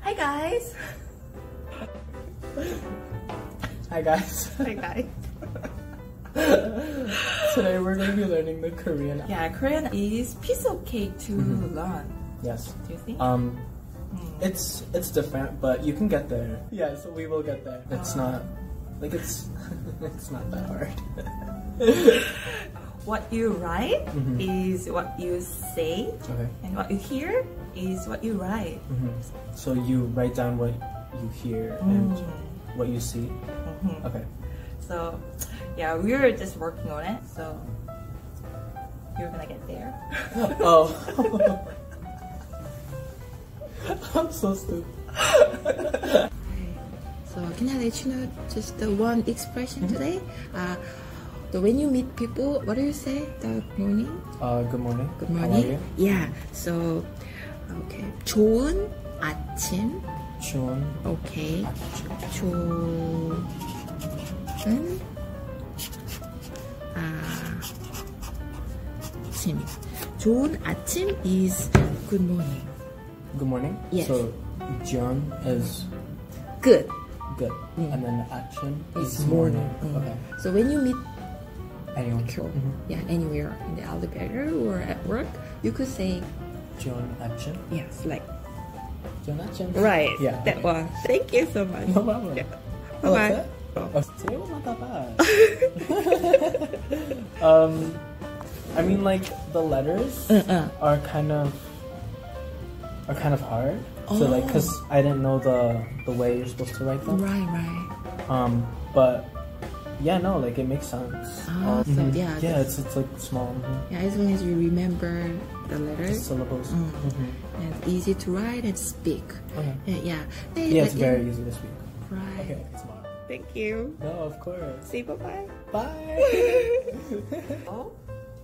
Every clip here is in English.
Hi guys. Hi guys. Hi guys. Today we're going to be learning the Korean. Yeah, Korean is piece of cake to mm-hmm. learn. Yes. Do you think? Um, hmm. it's it's different, but you can get there. Yes, we will get there. It's uh. not like it's it's not that hard. what you write Mhm. is what you say, okay. and what you hear is what you write. hmm So you write down what you hear and Mm. what you see. Mhm. Okay. So, yeah, we're just working on it. So, you're gonna get there. oh. I'm so stupid. So can I let you know just the one expression today? Uh, the when you meet people, what do you say? The morning. Uh, good morning. Good How are morning. you? Yeah. So okay. 좋은 아침. 좋은 Okay. 아침. 좋은 아침. 좋은 아침 is good morning. Good morning. Yes. So John is Good. good, Mm. and then action It's is morning. morning. Mm. Okay. So when you meet Anyone. Cool. Mm-hmm. Yeah, anywhere in the elevator or at work, you could say. John Action. Yes, like. John Action. Right. Yeah. That okay. one. Thank you so much. No problem. Yeah. Bye bye. Sa'yo mata pa. Um, I mean, like the letters uh-uh. are kind of are kind of hard. Oh. So like, cause I didn't know the the way you're supposed to write them. Right, right. Um, but yeah, no, like it makes sense. So Mhm. yeah, yeah, it's it's like small mhm. Yeah, as long as you remember the the letters, syllables. Mm. Mhm. and it's easy to write and speak. Okay. Yeah, yeah. Hey, Yeah, it's like, very easy to speak. Right. Okay, tomorrow. Thank you. No, of course. Say bye bye. Bye. Oh,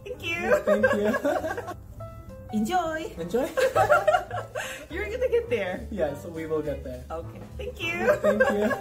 thank you. Thank you. Enjoy. Enjoy. You're gonna get there. Yes, we will get there. Okay. Thank you. Thank you.